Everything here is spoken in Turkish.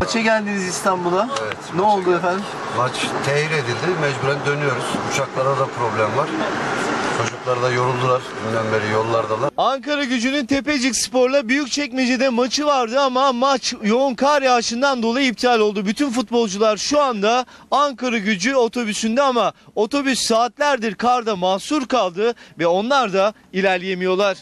Maça geldiniz İstanbul'a. Evet, Ne maça oldu efendim? Maç tehir edildi. Mecburen dönüyoruz. Uçaklara da problem var. Çocuklar da yoruldular. Dünden beri yollardalar. Ankara gücünün Tepecik Spor'la Büyükçekmece'de maçı vardı ama maç yoğun kar yağışından dolayı iptal oldu. Bütün futbolcular şu anda Ankara gücü otobüsünde ama otobüs saatlerdir karda mahsur kaldı ve onlar da ilerleyemiyorlar.